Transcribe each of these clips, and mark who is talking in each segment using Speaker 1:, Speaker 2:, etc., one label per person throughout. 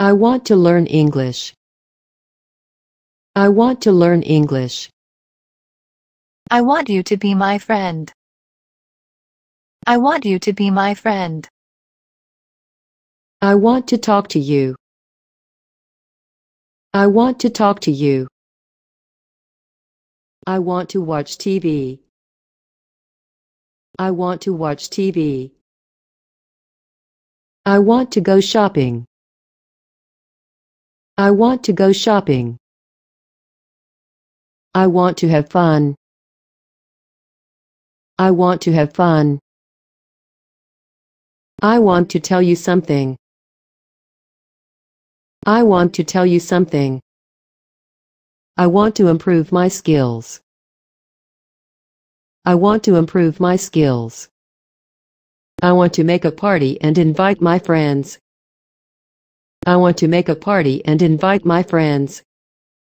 Speaker 1: I want to learn English. I want to learn English.
Speaker 2: I want you to be my friend. I want you to be my friend.
Speaker 1: I want to talk to you. I want to talk to you. I want to watch TV. I want to watch TV. I want to go shopping. I want to go shopping. I want to have fun. I want to have fun. I want to tell you something. I want to tell you something. I want to improve my skills. I want to improve my skills. I want to make a party and invite my friends. I want to make a party and invite my friends.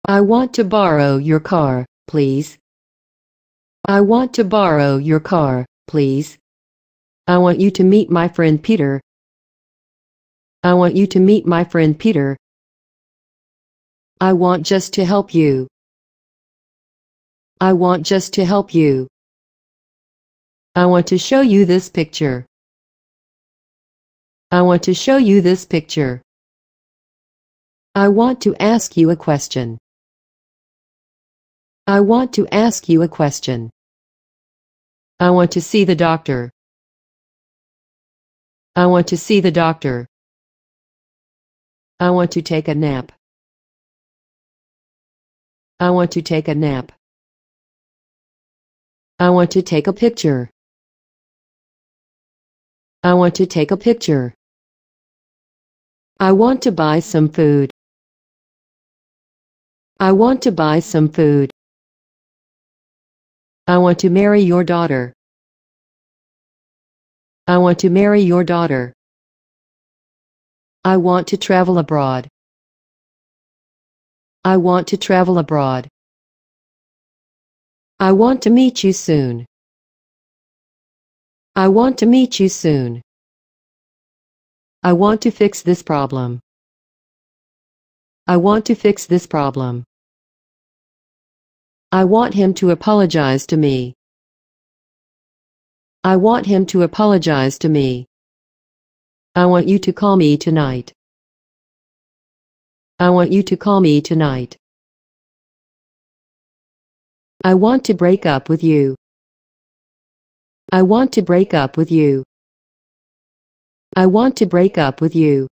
Speaker 1: I want to borrow your car, please. I want to borrow your car, please. I want you to meet my friend Peter. I want you to meet my friend Peter. I want just to help you. I want just to help you. I want to show you this picture. I want to show you this picture. I want to ask you a question. I want to ask you a question. I want to see the doctor. I want to see the doctor. I want to take a nap. I want to take a nap. I want to take a picture. I want to take a picture. I want to buy some food. I want to buy some food. I want to marry your daughter. I want to marry your daughter. I want to travel abroad. I want to travel abroad. I want to meet you soon. I want to meet you soon. I want to fix this problem. I want to fix this problem. I want him to apologize to me. I want him to apologize to me. I want you to call me tonight. I want you to call me tonight. I want to break up with you. I want to break up with you. I want to break up with you.